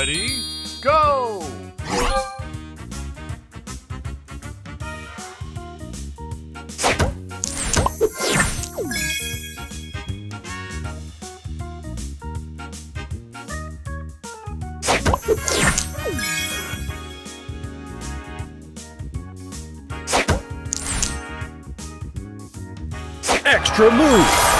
Ready, go! Extra move!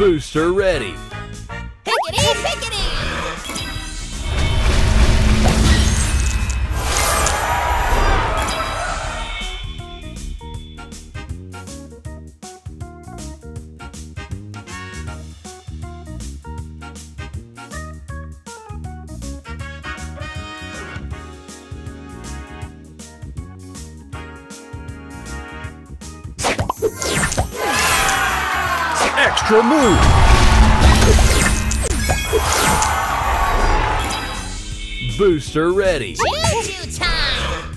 Booster ready. Extra move. Booster ready. Time!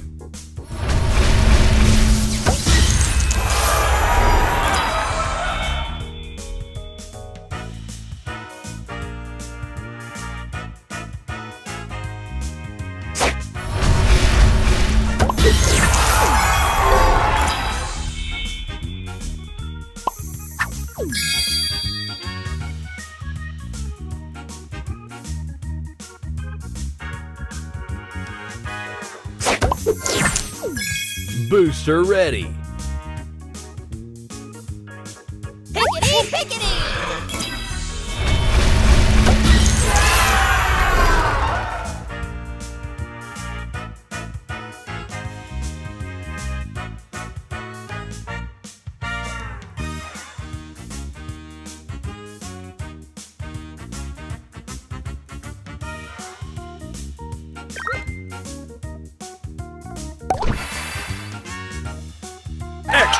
Booster ready.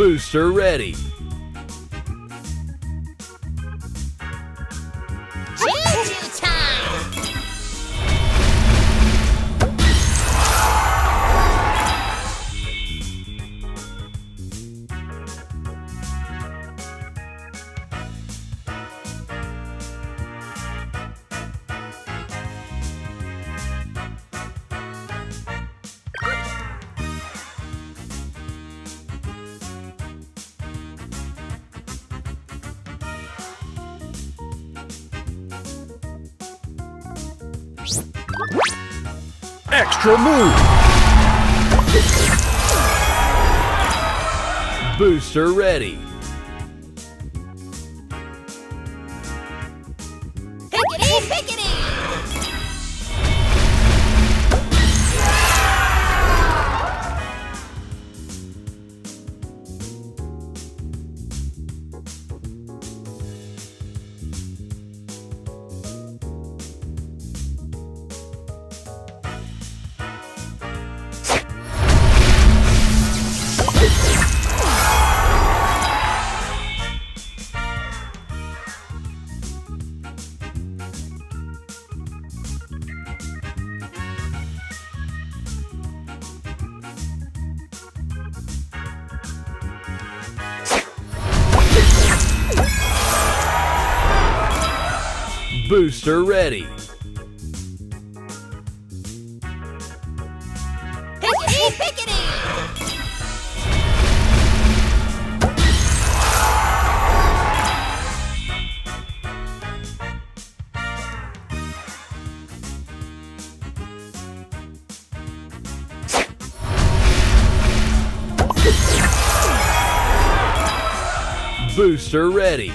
Booster ready. Extra move. Booster ready. Pickety, pickety! Booster ready. Pickety, pickety! Booster ready.